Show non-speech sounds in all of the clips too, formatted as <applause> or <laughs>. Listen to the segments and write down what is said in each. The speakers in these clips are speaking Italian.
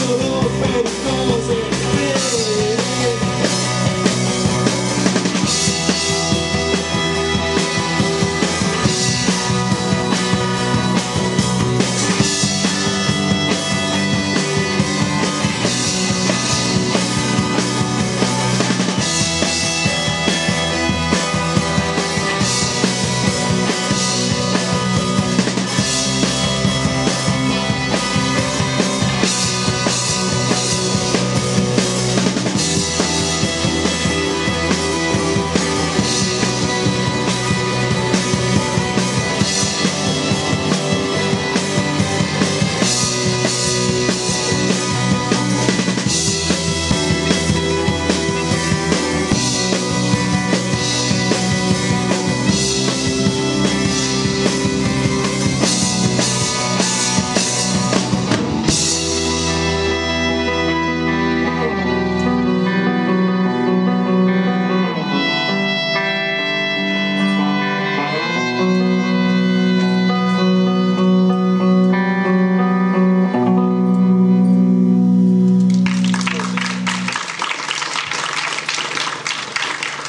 solo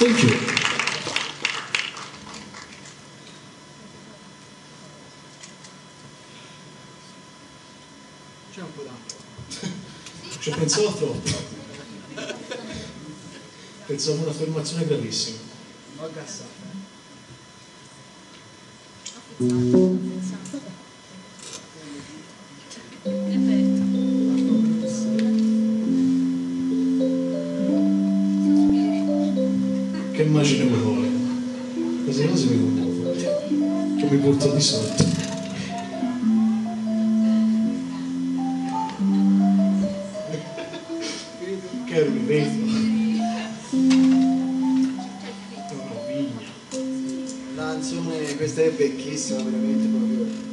Thank you. C'è un po' d'acqua. Ci pensavo troppo. Pensavo un'affermazione gravissima. Ho gassato. Ho eh. pensato, mm. ho pensato. Immagine vuoi vuole? Queste cose mi commuovono. Che mi porta di sotto. <laughs> Che ero il vetro. No, vigna. Canzone, questa è vecchissima, veramente proprio.